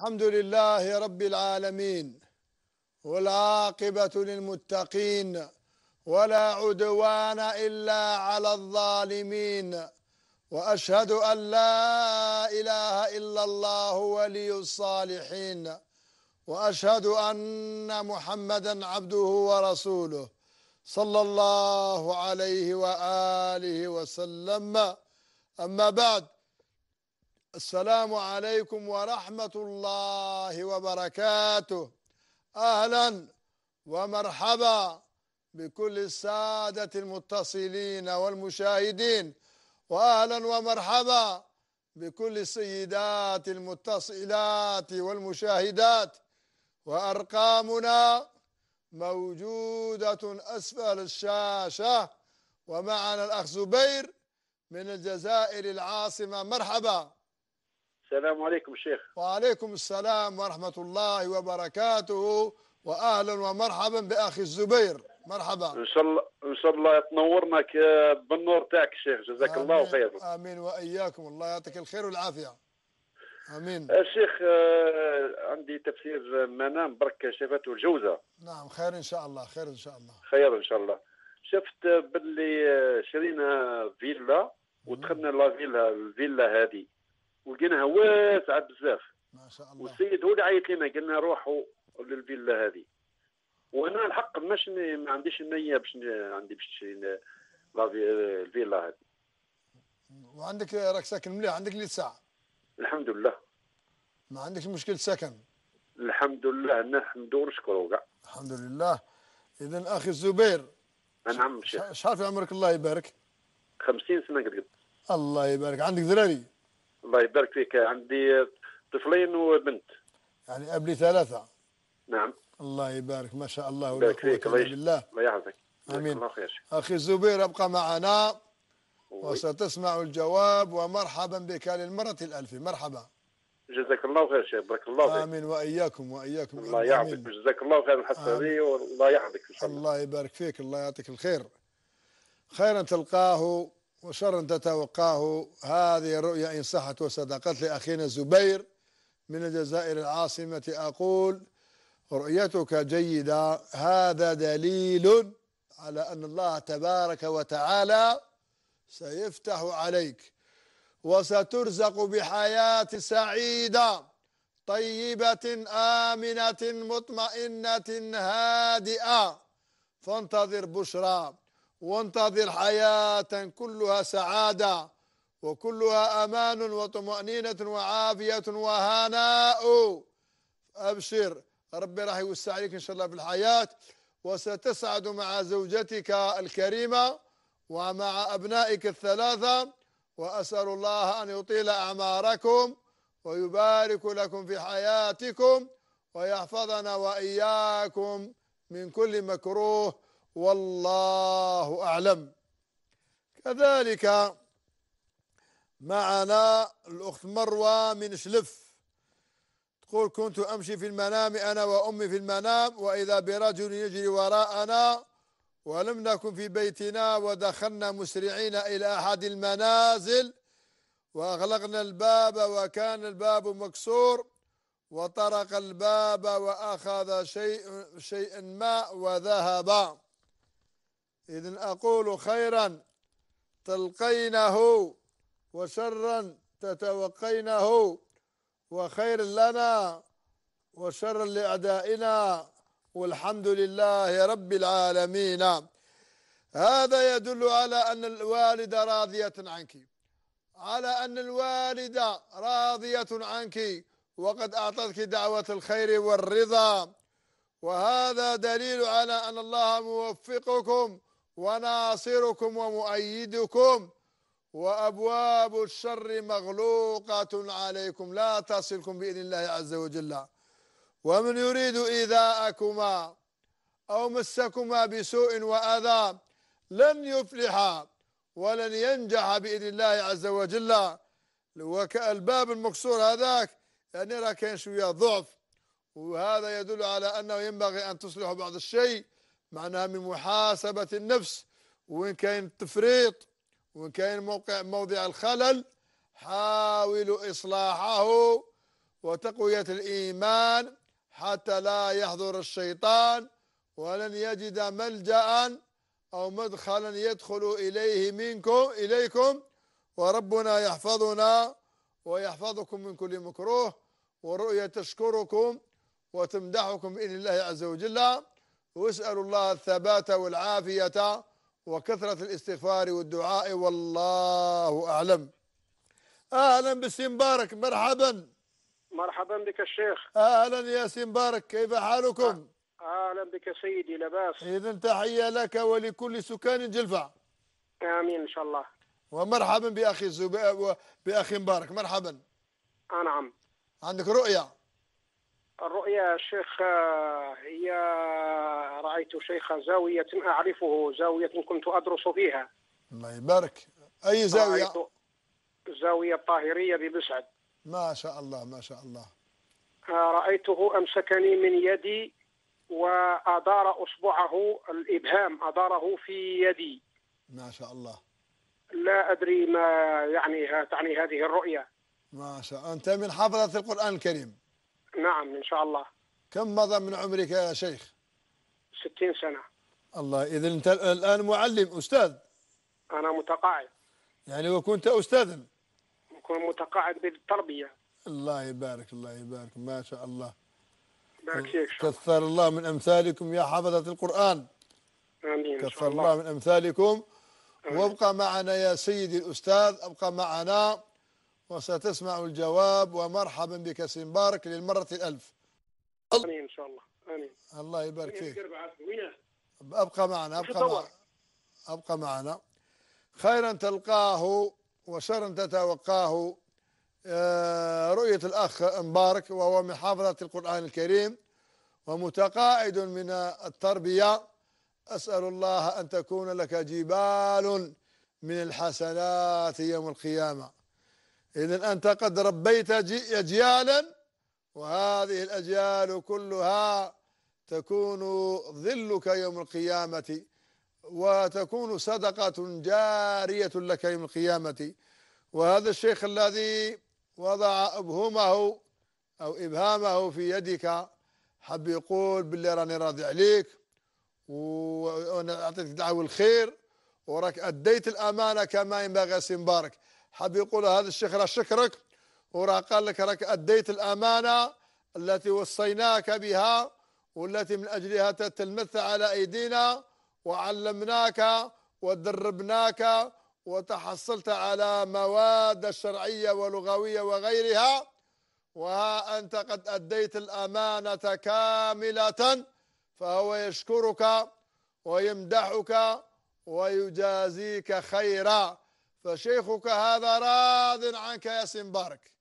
الحمد لله رب العالمين والعاقبة للمتقين ولا عدوان إلا على الظالمين وأشهد أن لا إله إلا الله ولي الصالحين وأشهد أن محمدا عبده ورسوله صلى الله عليه وآله وسلم. أما بعد السلام عليكم ورحمة الله وبركاته. أهلا ومرحبا بكل السادة المتصلين والمشاهدين. وأهلا ومرحبا بكل السيدات المتصلات والمشاهدات. وأرقامنا موجودة أسفل الشاشة. ومعنا الأخ زبير من الجزائر العاصمة. مرحبا. السلام عليكم شيخ. وعليكم السلام ورحمة الله وبركاته. وأهلا ومرحبا بأخي الزبير. مرحبا. إن شاء الله إن شاء الله تنورنا بالنور تاعك شيخ. جزاك الله آمين. خير آمين. وإياكم. الله يعطيك الخير والعافية. آمين. الشيخ آه، عندي تفسير منام برك شافته الجوزة. نعم خير إن شاء الله خير إن شاء الله. خير إن شاء الله. شفت باللي آه، شرينا فيلا ودخلنا لا فيلا الفيلا هذه. ولقيناها واسعة بزاف. ما شاء الله. والسيد هو اللي عيط لنا قلنا روحوا للفيلا هذه. وأنا الحق مش ما عنديش النية باش عندي باش الفيلا هذه. وعندك راك ساكن مليح عندك لي ساعة. الحمد لله. ما عندكش مشكل سكن الحمد لله نحمد ونشكره كاع الحمد لله. إذا أخي الزبير نعم شيخ. شحال في عمرك الله يبارك؟ 50 سنة قد قد الله يبارك. عندك ذراري الله يبارك فيك. عندي طفلين وبنت. يعني قبلي ثلاثة. نعم. الله يبارك. ما شاء الله ولا يبارك قوة فيك. إلا بالله. الله يحفظك. آمين. الله خير. أخي الزبير ابقى معنا. وستسمع الجواب. ومرحبا بك للمرة الألف. مرحبا. جزاك الله خير شيخ. بارك الله فيك. آمين. وإياكم وإياكم. الله. يعطيك جزاك الله خير آمين. هذه والله يحفظك إن شاء الله. الله يبارك فيك. الله يعطيك الخير. خيرا تلقاه. وشرا تتوقاه هذه الرؤيا إن صحت وصدقت لأخينا زبير من الجزائر العاصمة. أقول رؤيتك جيدة هذا دليل على أن الله تبارك وتعالى سيفتح عليك وسترزق بحياة سعيدة طيبة آمنة مطمئنة هادئة. فانتظر بشرى. وانتظر حياة كلها سعادة وكلها أمان وطمأنينة وعافية وهناء. أبشر ربي راح يوسع عليك إن شاء الله في الحياة. وستسعد مع زوجتك الكريمة ومع أبنائك الثلاثة. وأسأل الله أن يطيل أعماركم ويبارك لكم في حياتكم ويحفظنا وإياكم من كل مكروه. والله أعلم. كذلك معنا الأخت مروة من شلف. تقول كنت أمشي في المنام أنا وأمي في المنام وإذا برجل يجري وراءنا ولم نكن في بيتنا ودخلنا مسرعين إلى أحد المنازل وأغلقنا الباب وكان الباب مكسور وطرق الباب وأخذ شيء شيء ما وذهب. إذن أقول خيرا تلقينه وشرا تتوقينه وخير لنا وشر لأعدائنا والحمد لله رب العالمين. هذا يدل على أن الوالدة راضية عنك على أن الوالدة راضية عنك وقد أعطتك دعوة الخير والرضا. وهذا دليل على أن الله موفقكم وناصركم ومؤيدكم وأبواب الشر مغلوقة عليكم لا تصلكم بإذن الله عز وجل. ومن يريد إيذاءكما أو مسكما بسوء وأذى لن يفلح ولن ينجح بإذن الله عز وجل. وكألباب المكسور هذاك يعني راه كاين شوية ضعف وهذا يدل على أنه ينبغي أن تصلحوا بعض الشيء. معناها من محاسبة النفس وإن كاين التفريط وإن كاين موقع موضع الخلل حاولوا إصلاحه وتقوية الإيمان حتى لا يحضر الشيطان ولن يجد ملجأ أو مدخلا يدخل إليه منكم إليكم. وربنا يحفظنا ويحفظكم من كل مكروه ورؤية تشكركم وتمدحكم بإذن الله عز وجل. واسأل الله الثبات والعافية وكثرة الاستغفار والدعاء والله أعلم. أهلا بالسي مبارك مرحبا. مرحبا بك الشيخ. أهلا يا سي مبارك كيف حالكم؟ أهلا بك سيدي لباس. إذا تحية لك ولكل سكان جلفة آمين إن شاء الله. ومرحبا بأخي الزب... بأخي مبارك مرحبا. آه نعم. عندك رؤية؟ الرؤيا يا شيخ هي رأيت شيخ زاوية أعرفه زاوية كنت أدرس فيها. الله يبارك. أي زاوية؟ رأيت الزاويه الطاهريه بمسعد. ما شاء الله ما شاء الله. آه، رأيته أمسكني من يدي وأدار أصبعه الإبهام أداره في يدي. ما شاء الله. لا أدري ما يعني تعني هذه الرؤيا. ما شاء أنت من حفظة القرآن الكريم. نعم إن شاء الله. كم مضى من عمرك يا شيخ؟ ستين سنة. الله إذا أنت الآن معلم أستاذ. أنا متقاعد. يعني وكنت أستاذا. أكون متقاعد بالتربية. الله يبارك الله يبارك. ما شاء الله. بارك فيك إن. كثر الله من أمثالكم يا حفظة القرآن. آمين إن كثر شاء الله. الله من أمثالكم. وابقى معنا يا سيدي الأستاذ أبقى معنا وستسمع الجواب ومرحبا بك سي مبارك للمرة الألف. آمين إن شاء الله. آمين. الله يبارك فيك؟ أبقى معنا الدور؟ معنا. أبقى معنا. خيرا تلقاه وشرا تتوقاه آه، رؤية الأخ مبارك وهو من حافظة القرآن الكريم ومتقاعد من التربية. أسأل الله أن تكون لك جبال من الحسنات يوم القيامة. إذا أنت قد ربيت جي- أجيالا وهذه الأجيال كلها تكون ظلك يوم القيامة وتكون صدقة جارية لك يوم القيامة. وهذا الشيخ الذي وضع أبهمه أو إبهامه في يدك حب يقول باللي راني راضي عليك وأنا أعطيتك دعوة الخير وراك أديت الأمانة كما ينبغي سي مبارك حب يقول هذا الشيخ راه شكرك وراه قال لك راك أديت الأمانة التي وصيناك بها والتي من أجلها تلمث على أيدينا وعلمناك ودربناك وتحصلت على مواد شرعية ولغوية وغيرها وها أنت قد أديت الأمانة كاملة فهو يشكرك ويمدحك ويجازيك خيرا. فشيخك هذا راض عنك يا سنبارك.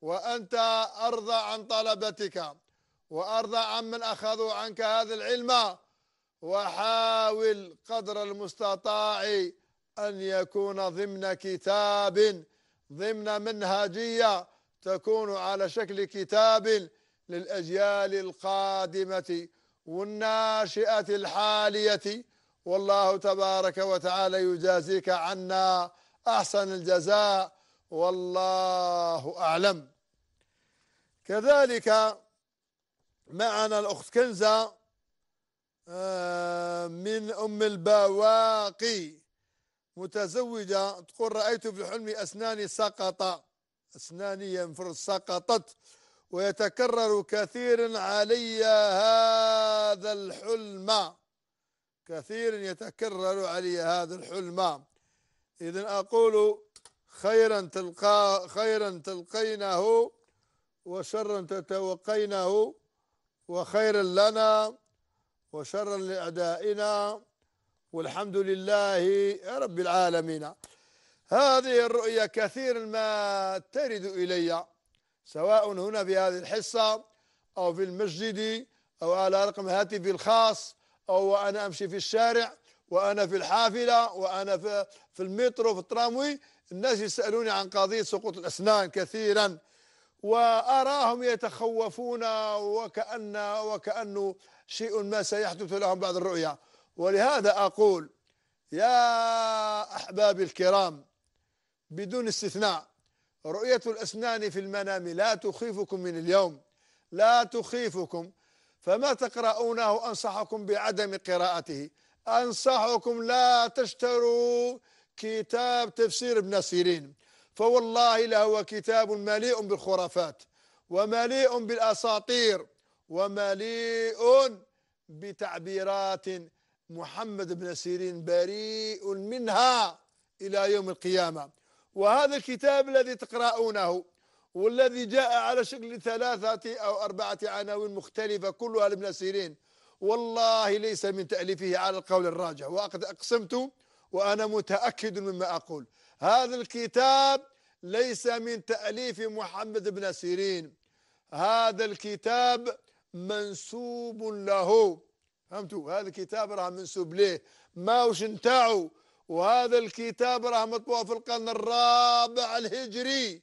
وأنت أرضى عن طلبتك وأرضى عن من أخذوا عنك هذا العلم. وحاول قدر المستطاع أن يكون ضمن كتاب ضمن منهجية تكون على شكل كتاب للأجيال القادمة والناشئة الحالية. والله تبارك وتعالى يجازيك عنا أحسن الجزاء والله أعلم. كذلك معنا الأخت كنزة آه، من أم البواقي متزوجة تقول رأيت في الحلم أسناني سقط أسناني ينفر سقطت ويتكرر كثيرا علي هذا الحلم. كثيرا يتكرر علي هذا الحلم. إذا أقول خيرا تلقى خيرا تلقينه وشرا تتوقينه وخيرا لنا وشرا لأعدائنا والحمد لله رب العالمين. هذه الرؤيا كثيرا ما ترد إلي سواء هنا في هذه الحصة أو في المسجد أو على رقم هاتفي الخاص أو وأنا أمشي في الشارع. وأنا في الحافلة وأنا في, في المترو في التراموي الناس يسألوني عن قضية سقوط الأسنان كثيرا وأراهم يتخوفون وكأن وكأنه شيء ما سيحدث لهم بعد الرؤيا ولهذا أقول يا أحبابي الكرام بدون استثناء رؤية الأسنان في المنام لا تخيفكم من اليوم لا تخيفكم. فما تقرؤونه أنصحكم بعدم قراءته. أنصحكم لا تشتروا كتاب تفسير ابن سيرين فوالله لهو كتاب مليء بالخرافات ومليء بالأساطير ومليء بتعبيرات محمد بن سيرين بريء منها إلى يوم القيامة. وهذا الكتاب الذي تقرؤونه والذي جاء على شكل ثلاثة أو أربعة عناوين مختلفة كلها لابن سيرين والله ليس من تأليفه على القول الراجح وقد أقسمت وأنا متأكد مما أقول. هذا الكتاب ليس من تأليف محمد بن سيرين. هذا الكتاب منسوب له. فهمتوا؟ هذا الكتاب راه منسوب ليه؟ ما وش نتاعو وهذا الكتاب راه مطبوع في القرن الرابع الهجري.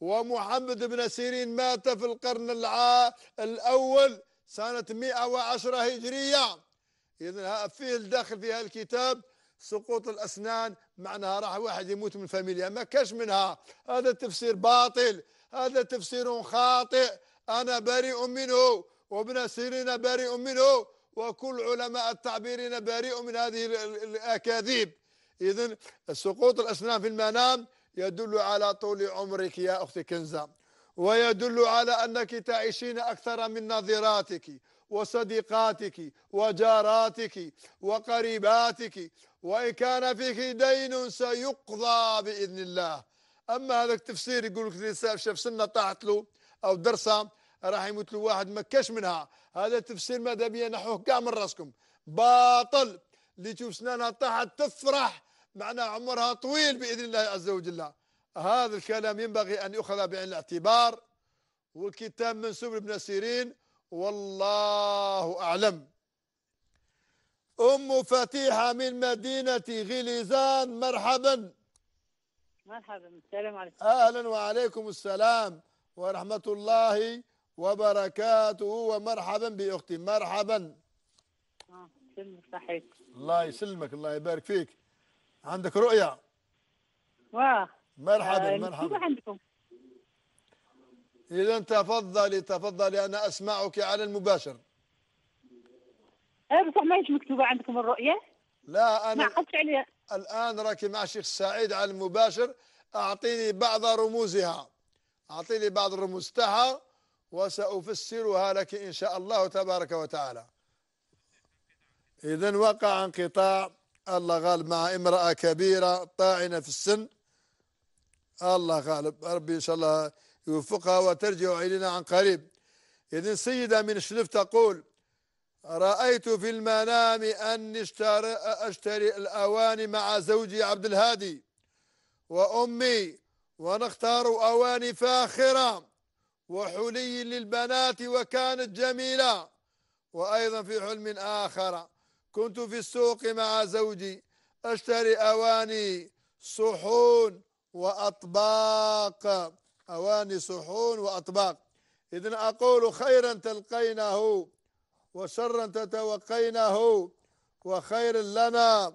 ومحمد بن سيرين مات في القرن الع... الأول سنة 110 هجرية. إذا فيه الداخل في هذا الكتاب سقوط الأسنان معناها راح واحد يموت من فاميليا. ما كاش منها. هذا تفسير باطل. هذا تفسير خاطئ. أنا بريء منه وابن سيرين بريء منه وكل علماء التعبيرين بريء من هذه الأكاذيب. إذن سقوط الأسنان في المنام يدل على طول عمرك يا أختي كنزة. ويدل على أنك تعيشين أكثر من نظيراتك وصديقاتك وجاراتك وقريباتك وإن كان فيك دين سيقضى بإذن الله. أما هذا التفسير يقول لك شاف سنة طاحت له أو درسة راح يموت له واحد ما كاش منها. هذا التفسير ماذا بيا؟ نحوه كاع من راسكم. باطل. اللي تشوف سنانها طاحت تفرح معناه عمرها طويل بإذن الله عز وجل. هذا الكلام ينبغي أن يؤخذ بعين الاعتبار والكتاب منسوب لابن سيرين والله أعلم. أم فتيحة من مدينة غليزان مرحبا. مرحبا السلام عليكم. أهلا وعليكم السلام ورحمة الله وبركاته ومرحبا بأختي مرحبا. آه، الله يسلمك الله يبارك فيك. عندك رؤية؟ واه مرحبا آه، مرحبا. عندكم؟ إذا تفضلي تفضلي أنا أسمعك على المباشر. إيه بصح ماهيش مكتوبة عندكم الرؤية؟ لا ما أنا عقدتش عليها. الآن راكي مع الشيخ سعيد على المباشر. أعطيني بعض رموزها. أعطيني بعض الرموز تاعها وسأفسرها لك إن شاء الله تبارك وتعالى. إذا وقع انقطاع. الله غالب مع امرأة كبيرة طاعنة في السن. الله غالب. ربي إن شاء الله يوفقها وترجع إلينا عن قريب. إذن سيدة من شلف تقول رأيت في المنام أني اشتري, أشتري الأواني مع زوجي عبد الهادي وأمي ونختار أواني فاخرة وحلي للبنات وكانت جميلة وأيضا في حلم آخر. كنت في السوق مع زوجي أشتري أواني صحون وأطباق أواني صحون وأطباق. إذن أقول خيرا تلقينه وشرا تتوقينه وخير لنا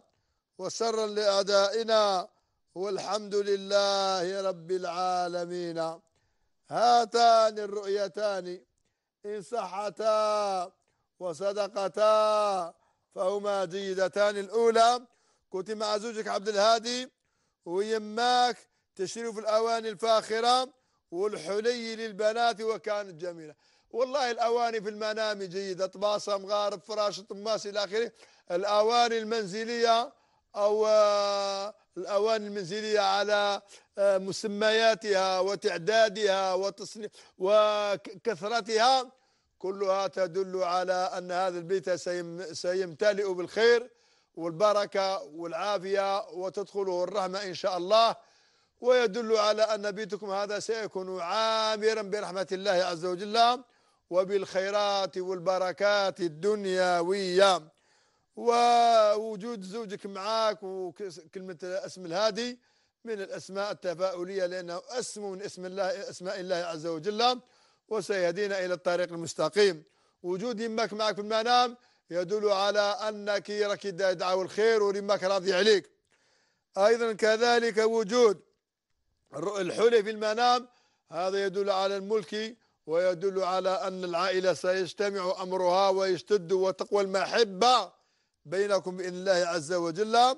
وشرا لأعدائنا والحمد لله رب العالمين. هاتان الرؤيتان إن صحتا وصدقتا فهما جيدتان. الأولى كنت مع زوجك عبد الهادي ويماك تشريف الأواني الفاخرة والحلي للبنات وكانت جميلة. والله الأواني في المنام جيدة طباسة مغارب فراش طماس إلى آخره. الأواني المنزلية أو آه، الأواني المنزلية على آه، مسمياتها وتعدادها وتصنيف وكثرتها كلها تدل على أن هذا البيت سيم سيمتلئ بالخير. والبركة والعافية وتدخله الرحمة إن شاء الله. ويدل على أن بيتكم هذا سيكون عامرا برحمة الله عز وجل وبالخيرات والبركات الدنيوية. ووجود زوجك معك وكلمة اسم الهادي من الأسماء التفاؤلية لأنه اسم من اسم الله أسماء الله عز وجل وسيهدينا إلى الطريق المستقيم. وجود يمك معك في المنام يدل على أنك راك تدعو الخير ورمك راضي عليك. أيضا كذلك وجود الحلي في المنام هذا يدل على الملك ويدل على أن العائلة سيجتمع أمرها ويشتد وتقوى المحبة بينكم بإذن الله عز وجل.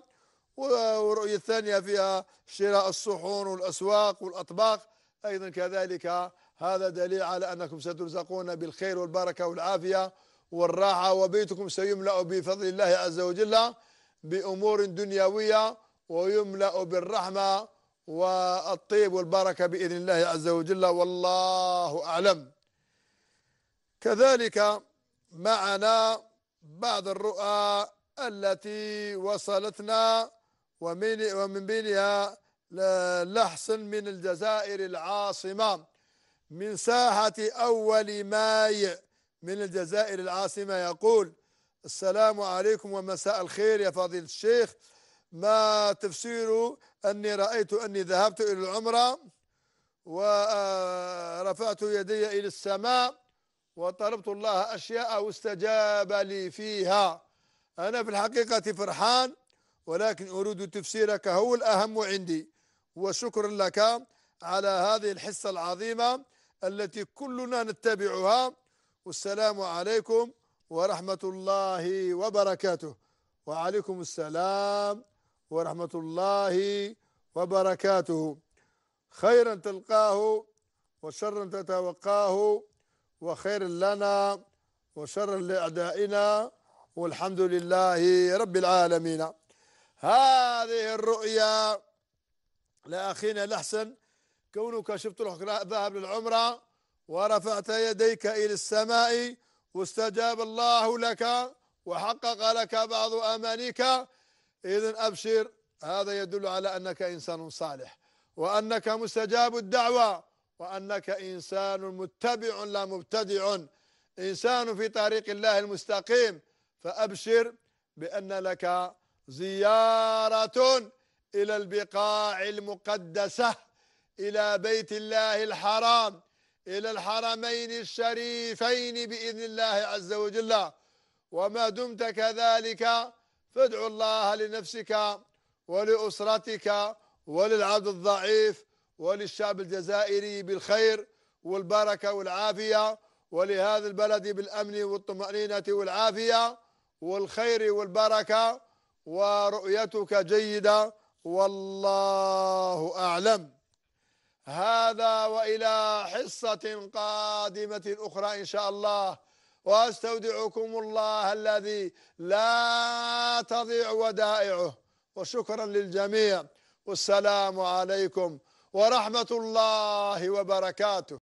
والرؤية الثانية فيها شراء الصحون والأسواق والأطباق. أيضا كذلك هذا دليل على أنكم سترزقون بالخير والبركة والعافية. والراحة وبيتكم سيملأ بفضل الله عز وجل بأمور دنيوية ويملأ بالرحمة والطيب والبركة بإذن الله عز وجل. والله أعلم. كذلك معنا بعض الرؤى التي وصلتنا ومن, ومن بينها لحس من الجزائر العاصمة من ساحة أول ماي من الجزائر العاصمة يقول السلام عليكم ومساء الخير يا فضيلة الشيخ. ما تفسير أني رأيت أني ذهبت إلى العمرة ورفعت يدي إلى السماء وطلبت الله أشياء واستجاب لي فيها. أنا في الحقيقة فرحان ولكن أريد تفسيرك هو الأهم عندي. وشكرا لك على هذه الحصة العظيمة التي كلنا نتبعها. والسلام عليكم ورحمة الله وبركاته. وعليكم السلام ورحمة الله وبركاته. خيرا تلقاه وشرا تتوقاه وخير لنا وشر لأعدائنا والحمد لله رب العالمين. هذه الرؤيا لأخينا الأحسن كونك شفت ذهب للعمرة. ورفعت يديك إلى السماء واستجاب الله لك وحقق لك بعض أمانيك. إذن أبشر هذا يدل على أنك إنسان صالح وأنك مستجاب الدعوة وأنك إنسان متبع لا مبتدع. إنسان في طريق الله المستقيم. فأبشر بأن لك زيارة إلى البقاع المقدسة إلى بيت الله الحرام. إلى الحرمين الشريفين بإذن الله عز وجل. وما دمت كذلك فادعو الله لنفسك ولأسرتك وللعبد الضعيف وللشعب الجزائري بالخير والبركة والعافية ولهذا البلد بالأمن والطمأنينة والعافية والخير والبركة. ورؤيتك جيدة والله أعلم. هذا وإلى حصة قادمة أخرى إن شاء الله. وأستودعكم الله الذي لا تضيع ودائعه. وشكرا للجميع. والسلام عليكم ورحمة الله وبركاته.